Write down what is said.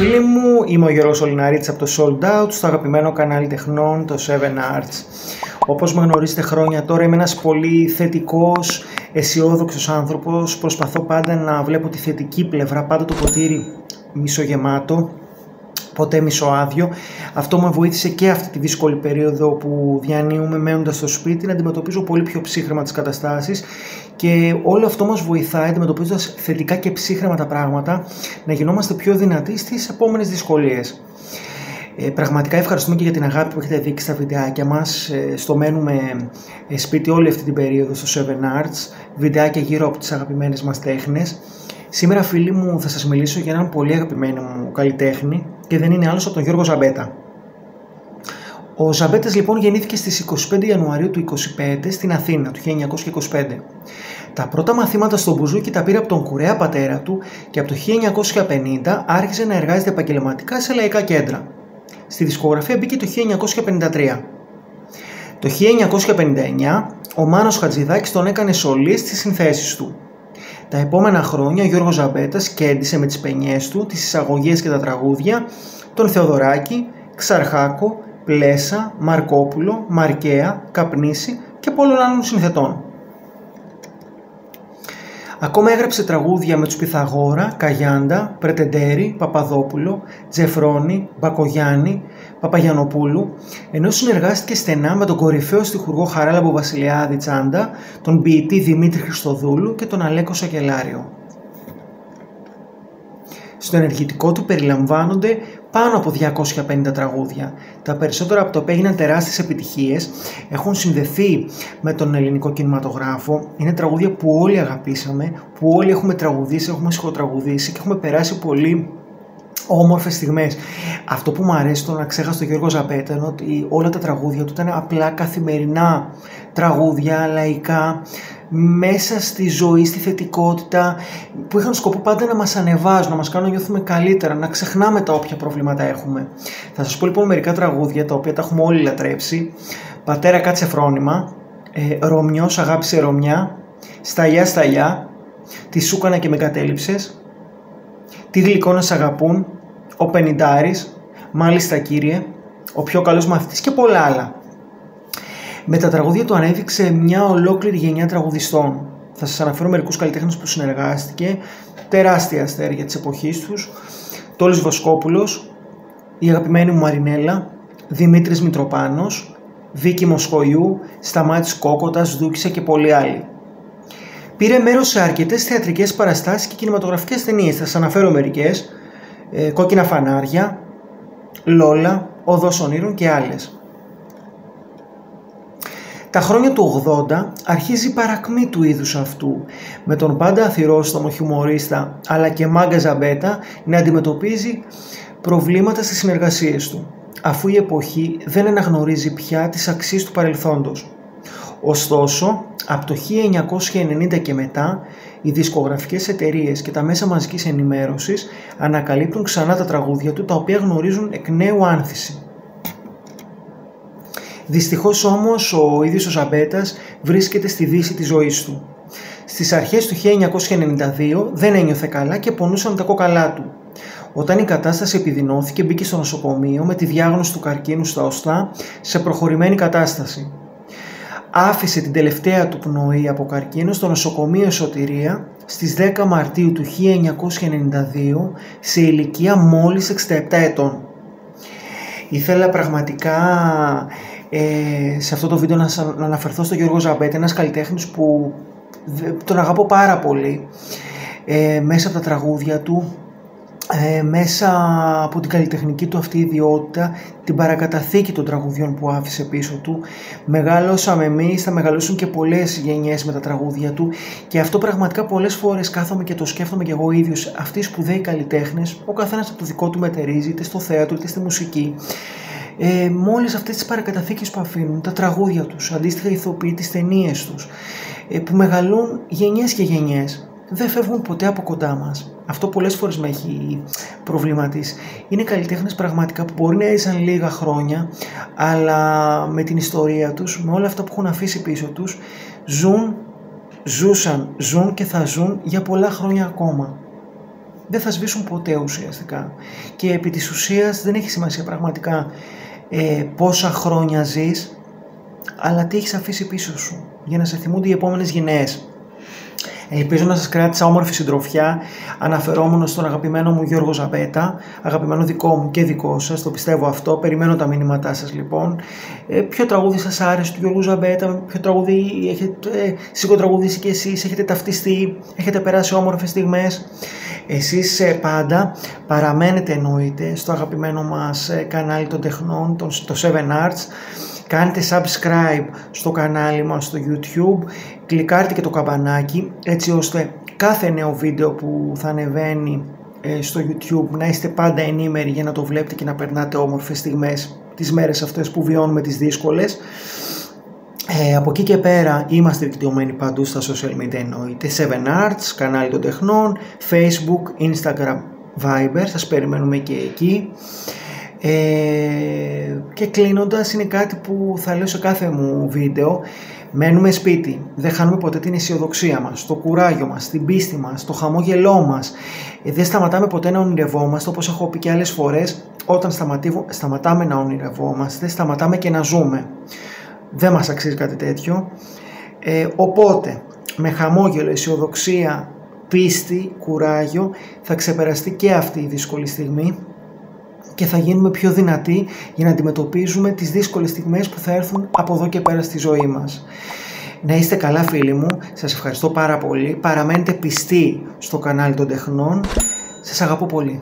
φίλοι μου, είμαι ο Γιώργος Ολιναρίτης από το Sold Out, στο αγαπημένο κανάλι τεχνών, το 7 Arts. Όπως με γνωρίζετε χρόνια τώρα, είμαι ένας πολύ θετικός, αισιόδοξος άνθρωπος. Προσπαθώ πάντα να βλέπω τη θετική πλευρά, πάντα το ποτήρι μισογεμάτο, ποτέ μισοάδιο. Αυτό με βοήθησε και αυτή τη δύσκολη περίοδο που διανύουμε μένοντας στο σπίτι να αντιμετωπίζω πολύ πιο ψύχρεμα τις καταστάσεις και όλο αυτό μας βοηθάει αντιμετωπίζοντας θετικά και ψύχρεμα τα πράγματα να γινόμαστε πιο δυνατοί στις επόμενες δυσκολίες. Ε, πραγματικά ευχαριστούμε και για την αγάπη που έχετε δείξει στα βιντεάκια μας. Ε, στο μένουμε ε, σπίτι όλη αυτή την περίοδο στο 7 Arts, βιντεάκια γύρω από τις αγαπημένες μας τέχνες. Σήμερα φίλοι μου θα σας μιλήσω για έναν πολύ αγαπημένο μου καλλιτέχνη και δεν είναι άλλος από τον Γιώργο Ζαμπέτα. Ο Ζαμπέτας λοιπόν γεννήθηκε στις 25 Ιανουαρίου του 25 στην Αθήνα του 1925. Τα πρώτα μαθήματα στο μπουζούκι τα πήρε από τον κουρέα πατέρα του και από το 1950 άρχισε να εργάζεται επαγγελματικά σε λαϊκά κέντρα. Στη δισκογραφία μπήκε το 1953. Το 1959 ο Μάνος Χατζηδάκης τον έκανε σολί στις συνθέσεις του. Τα επόμενα χρόνια ο Γιώργος Ζαμπέτας κέντησε με τις πενιές του, τις εισαγωγές και τα τραγούδια τον Θεοδωράκη, Ξαρχάκο, Πλέσα, Μαρκόπουλο, Μαρκέα, Καπνίση και πολλών άλλων συνθετών. Ακόμα έγραψε τραγούδια με τους Πυθαγόρα, Καγιάντα, Πρετεντέρη, Παπαδόπουλο, Τζεφρόνη, Μπακογιάννη, Παπαγιανοπούλου, ενώ συνεργάστηκε στενά με τον κορυφαίο στιχουργό Χαράλαμπο Βασιλιάδη Τσάντα, τον ποιητή Δημήτρη Χριστοδούλου και τον Αλέκο Σακελάριο. Στο ενεργητικό του περιλαμβάνονται πάνω από 250 τραγούδια. Τα περισσότερα από τα οποία έγιναν τεράστιες επιτυχίες, έχουν συνδεθεί με τον ελληνικό κινηματογράφο. Είναι τραγούδια που όλοι αγαπήσαμε, που όλοι έχουμε τραγουδήσει, έχουμε σχοτραγουδήσει και έχουμε περάσει πολύ όμορφες στιγμές. Αυτό που μου αρέσει το να ξέχασα τον Γιώργος Ζαπέτα είναι ότι όλα τα τραγούδια του ήταν απλά καθημερινά τραγούδια, λαϊκά, μέσα στη ζωή, στη θετικότητα, που είχαν σκοπό πάντα να μας ανεβάζουν, να μας κάνουν να νιώθουμε καλύτερα, να ξεχνάμε τα όποια προβλήματα έχουμε. Θα σας πω λοιπόν μερικά τραγούδια τα οποία τα έχουμε όλοι λατρέψει. Πατέρα κάτσε φρόνημα, ε, Ρωμιός αγάπησε Ρωμιά, Σταλιά Σταλιά, Τη Σούκανα και με κατέληψες, Τι γλυκό σ' αγαπούν, Ο Πενιντάρης, Μάλιστα κύριε, Ο πιο καλός μαθητής και πολλά άλλα. Με τα τραγούδια του ανέδειξε μια ολόκληρη γενιά τραγουδιστών. Θα σας αναφέρω μερικούς καλλιτέχνες που συνεργάστηκε, τεράστια αστέρια της εποχής τους, Τόλης Βοσκόπουλος, η αγαπημένη μου Μαρινέλα, Δημήτρης Μητροπάνος, Βίκη Μοσχοϊού, Σταμάτης Κόκοτας, Δούκησα και πολλοί άλλοι. Πήρε μέρος σε αρκετές θεατρικές παραστάσεις και κινηματογραφικές ταινίες. Θα σας αναφέρω μερικές. Ε, Κόκκινα φανάρια, Λόλα, Οδός Ονείρων και άλλες. Τα χρόνια του 80 αρχίζει η παρακμή του είδους αυτού, με τον πάντα αθυρόστομο χιουμορίστα αλλά και μάγκα Ζαμπέτα να αντιμετωπίζει προβλήματα στις συνεργασίες του, αφού η εποχή δεν αναγνωρίζει πια τις αξίες του παρελθόντος. Ωστόσο, από το 1990 και μετά, οι δισκογραφικές εταιρείες και τα μέσα μαζικής ενημέρωσης ανακαλύπτουν ξανά τα τραγούδια του, τα οποία γνωρίζουν εκ νέου άνθηση. Δυστυχώς όμως ο ίδιος ο Ζαμπέτας βρίσκεται στη δύση της ζωής του. Στις αρχές του 1992 δεν ένιωθε καλά και πονούσαν τα κόκαλά του. Όταν η κατάσταση επιδεινώθηκε μπήκε στο νοσοκομείο με τη διάγνωση του καρκίνου στα οστά σε προχωρημένη κατάσταση. Άφησε την τελευταία του πνοή από καρκίνο στο νοσοκομείο Σωτηρία στις 10 Μαρτίου του 1992 σε ηλικία μόλις 67 ετών. Ήθελα πραγματικά ε, σε αυτό το βίντεο να, να αναφερθώ στο Γιώργο Ζαμπέτη, ένας καλλιτέχνης που τον αγαπώ πάρα πολύ ε, μέσα από τα τραγούδια του, ε, μέσα από την καλλιτεχνική του αυτή ιδιότητα, την παρακαταθήκη των τραγουδιών που άφησε πίσω του. Μεγάλωσαμε εμείς, θα μεγαλώσουν και πολλές γενιές με τα τραγούδια του και αυτό πραγματικά πολλές φορές κάθομαι και το σκέφτομαι και εγώ ίδιος. Αυτοί οι σπουδαίοι καλλιτέχνες, ο καθένας από το δικό του μετερίζει, είτε στο θέατρο είτε στη μουσική ε, με όλες αυτές τις παρακαταθήκες που αφήνουν, τα τραγούδια τους, αντίστοιχα ηθοποιοί, τις ταινίες τους, ε, που μεγαλούν γενιές και γενιές, δεν φεύγουν ποτέ από κοντά μας. Αυτό πολλές φορές με έχει προβληματίσει. Είναι καλλιτέχνες πραγματικά που μπορεί να έζησαν λίγα χρόνια, αλλά με την ιστορία τους, με όλα αυτά που έχουν αφήσει πίσω τους, ζουν, ζούσαν, ζουν και θα ζουν για πολλά χρόνια ακόμα. δεν θα σβήσουν ποτέ ουσιαστικά. Και επί της ουσίας δεν έχει σημασία πραγματικά ε, πόσα χρόνια ζεις, αλλά τι έχεις αφήσει πίσω σου, για να σε θυμούνται οι επόμενες γενναίες. Ελπίζω να σας κράτησα όμορφη συντροφιά αναφερόμενο στον αγαπημένο μου Γιώργο Ζαμπέτα, αγαπημένο δικό μου και δικό σας, το πιστεύω αυτό, περιμένω τα μηνύματά σας λοιπόν. Ε, ποιο τραγούδι σας άρεσε του Γιώργου Ζαμπέτα, ποιο τραγούδι έχετε ε, σιγοτραγουδήσει κι εσείς, έχετε ταυτιστεί, έχετε περάσει όμορφες στιγμές. Εσείς ε, πάντα παραμένετε εννοείται στο αγαπημένο μας ε, κανάλι των τεχνών, το 7 Arts. Κάντε subscribe στο κανάλι μας στο YouTube, κλικάρτε και το καμπανάκι έτσι ώστε κάθε νέο βίντεο που θα ανεβαίνει ε, στο YouTube να είστε πάντα ενήμεροι για να το βλέπετε και να περνάτε όμορφες στιγμές τις μέρες αυτές που βιώνουμε τις δύσκολες. Ε, από εκεί και πέρα είμαστε δικτυωμένοι παντού στα social media εννοείται. 7 Arts, κανάλι των τεχνών, Facebook, Instagram, Viber, σας περιμένουμε και εκεί. Ε, και κλείνοντας είναι κάτι που θα λέω σε κάθε μου βίντεο Μένουμε σπίτι, δεν χάνουμε ποτέ την αισιοδοξία μας, το κουράγιο μας, την πίστη μας, το χαμόγελό μας. Ε, δεν σταματάμε ποτέ να ονειρευόμαστε, όπως έχω πει και άλλες φορές, όταν σταματάμε να ονειρευόμαστε, σταματάμε και να ζούμε. Δεν μας αξίζει κάτι τέτοιο. Ε, οπότε, με χαμόγελο, αισιοδοξία, πίστη, κουράγιο, θα ξεπεραστεί και αυτή η δύσκολη στιγμή και θα γίνουμε πιο δυνατοί για να αντιμετωπίζουμε τις δύσκολες στιγμές που θα έρθουν από εδώ και πέρα στη ζωή μας. Να είστε καλά φίλοι μου, σας ευχαριστώ πάρα πολύ, παραμένετε πιστοί στο κανάλι των τεχνών, σας αγαπώ πολύ.